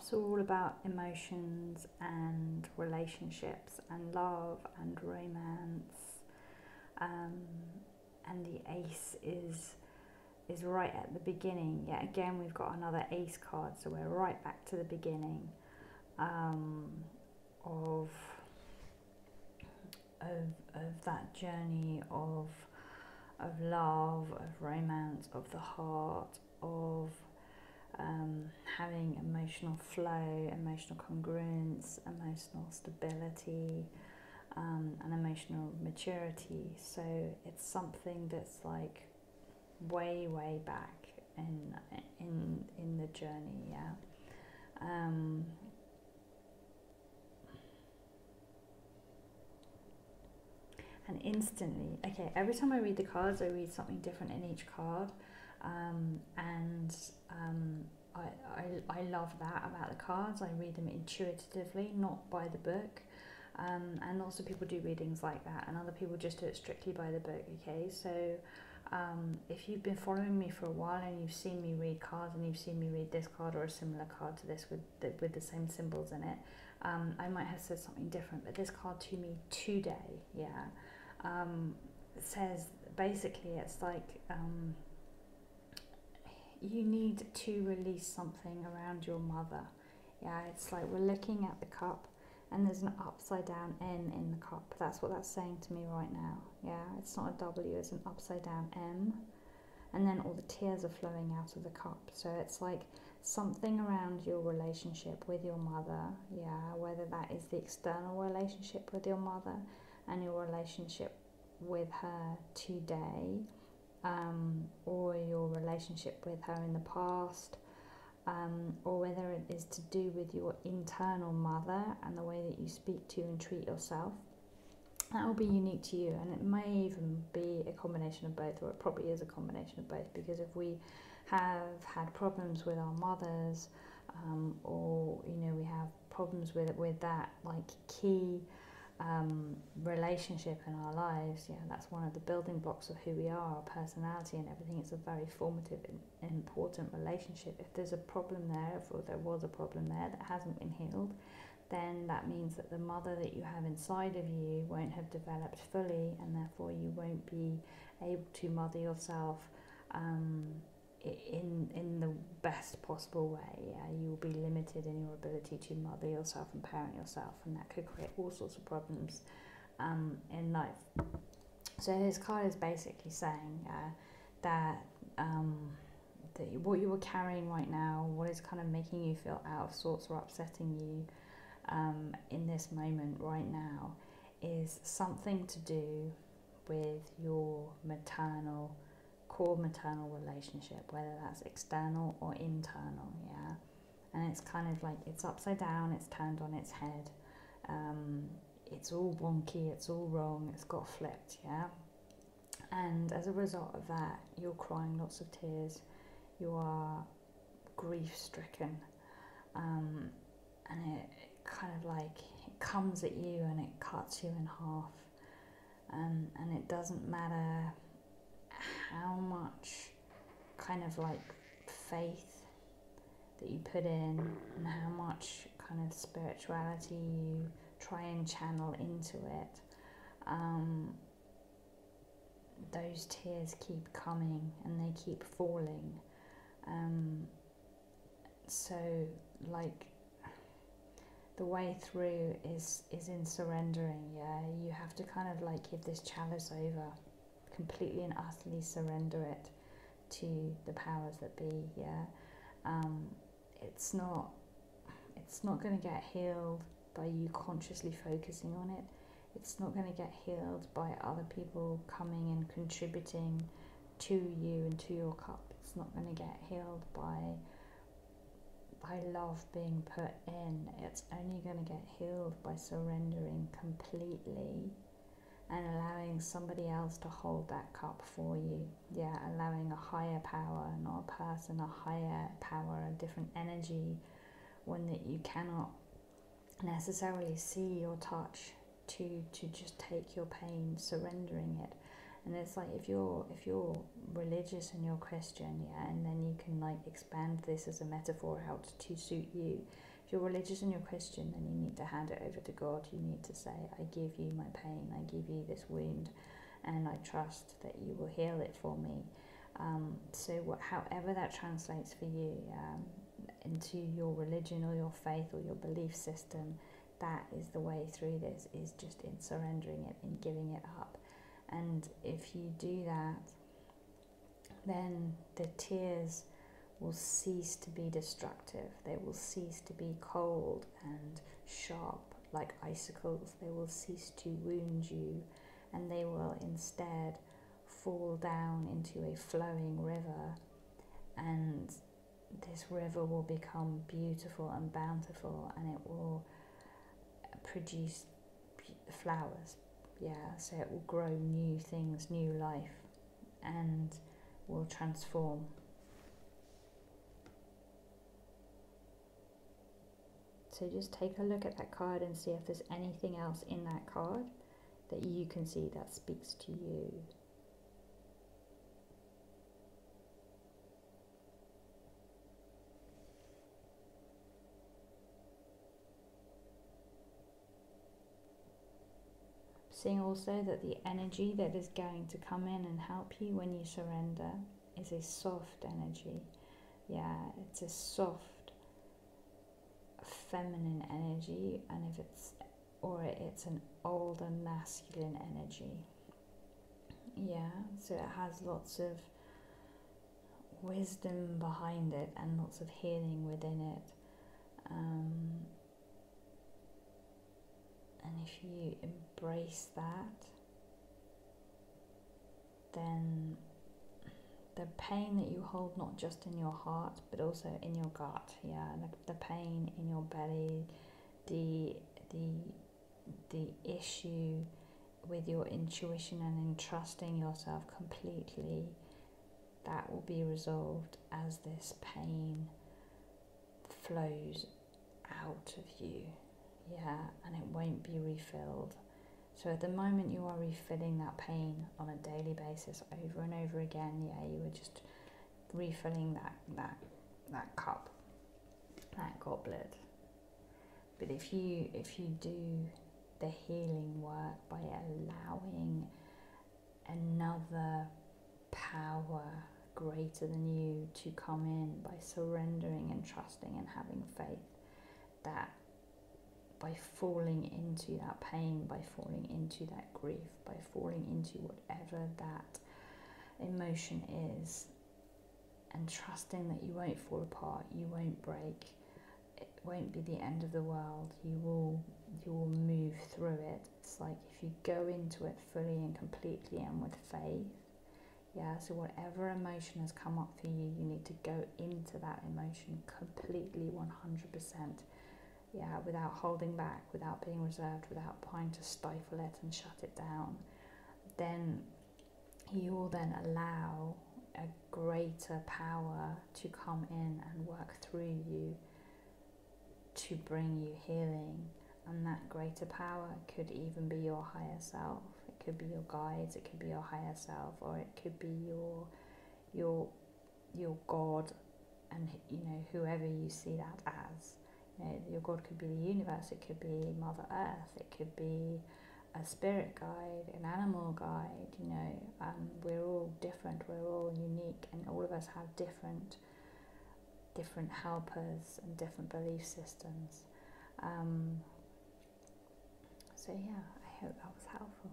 Are all about emotions and relationships and love and romance. Um, and the Ace is is right at the beginning. Yet again, we've got another Ace card, so we're right back to the beginning um, of of of that journey of of love, of romance, of the heart, of um, having emotional flow, emotional congruence, emotional stability, um, and emotional maturity. So it's something that's like way, way back in in in the journey. Yeah. Um, and instantly, okay, every time I read the cards, I read something different in each card. Um, and um, I, I, I love that about the cards. I read them intuitively, not by the book. Um, and also, people do readings like that, and other people just do it strictly by the book. Okay, so um, if you've been following me for a while and you've seen me read cards and you've seen me read this card or a similar card to this with the, with the same symbols in it, um, I might have said something different. But this card to me today, yeah, um, says basically it's like um, you need to release something around your mother. Yeah, it's like we're looking at the cup and there's an upside down N in the cup. That's what that's saying to me right now. Yeah, it's not a W, it's an upside down M. And then all the tears are flowing out of the cup. So it's like something around your relationship with your mother. Yeah, whether that is the external relationship with your mother and your relationship with her today, um, or your relationship with her in the past um, or whether it is to do with your internal mother and the way that you speak to and treat yourself. That will be unique to you, and it may even be a combination of both, or it probably is a combination of both. Because if we have had problems with our mothers, um, or you know, we have problems with with that like key um, relationship in our lives, yeah, that's one of the building blocks of who we are, our personality and everything. It's a very formative and important relationship. If there's a problem there, if there was a problem there that hasn't been healed, then that means that the mother that you have inside of you won't have developed fully, and therefore you won't be able to mother yourself um, in in the best possible way. Yeah, you will be limited in your ability to mother yourself and parent yourself, and that could create all sorts of problems um, in life. So his card is basically saying uh, that um, that what you are carrying right now, what is kind of making you feel out of sorts or upsetting you um, in this moment right now, is something to do with your maternal core maternal relationship, whether that's external or internal, yeah. And it's kind of like it's upside down, it's turned on its head, um, it's all wonky, it's all wrong, it's got flipped, yeah. And as a result of that, you're crying lots of tears, you are grief stricken, um, and it, it kind of like it comes at you and it cuts you in half. Um, and it doesn't matter how much kind of like faith that you put in and how much kind of spirituality you try and channel into it, um, those tears keep coming and they keep falling. Um, so, like, the way through is is in surrendering. Yeah, you have to kind of like give this chalice over completely and utterly surrender it to the powers that be. Yeah, um, it's not it's not going to get healed by you consciously focusing on it. It's not going to get healed by other people coming and contributing to you and to your cup. It's not going to get healed by by love being put in. It's only going to get healed by surrendering completely and allowing somebody else to hold that cup for you. Yeah, allowing a higher power, not a person, a higher power, a different energy, one that you cannot necessarily see or touch to to just take your pain, surrendering it. And it's like if you're if you're religious and you're Christian, yeah, and then you can like expand this as a metaphor out to suit you. If you're religious and you're Christian, then you need to hand it over to God. You need to say, I give you my pain, I give you this wound, and I trust that you will heal it for me. Um, so, what, however that translates for you um, into your religion or your faith or your belief system, that is the way through this, is just in surrendering it, in giving it up. And if you do that, then the tears will cease to be destructive. They will cease to be cold and sharp like icicles. They will cease to wound you and they will instead fall down into a flowing river and this river will become beautiful and bountiful and it will produce flowers. Yeah, so it will grow new things, new life and will transform. So just take a look at that card and see if there's anything else in that card that you can see that speaks to you. Seeing also that the energy that is going to come in and help you when you surrender is a soft energy. Yeah, it's a soft feminine energy and if it's or it's an older masculine energy. Yeah so it has lots of wisdom behind it and lots of healing within it. Um, and if you embrace that then the pain that you hold not just in your heart but also in your gut yeah the, the pain in your belly the the the issue with your intuition and in trusting yourself completely that will be resolved as this pain flows out of you yeah and it won't be refilled so at the moment you are refilling that pain on a daily basis over and over again, yeah, you are just refilling that that that cup, that goblet. But if you if you do the healing work by allowing another power greater than you to come in by surrendering and trusting and having faith that by falling into that pain, by falling into that grief, by falling into whatever that emotion is, and trusting that you won't fall apart, you won't break, it won't be the end of the world. You will you will move through it. It's like if you go into it fully and completely and with faith. Yeah, so whatever emotion has come up for you, you need to go into that emotion completely 100% yeah, without holding back, without being reserved, without trying to stifle it and shut it down, then you will then allow a greater power to come in and work through you to bring you healing. And that greater power could even be your higher self. It could be your guides, it could be your higher self, or it could be your your your God and you know whoever you see that as you know, your God could be the universe, it could be Mother Earth, it could be a spirit guide, an animal guide, you know, um, we're all different, we're all unique, and all of us have different different helpers and different belief systems. Um, so yeah, I hope that was helpful.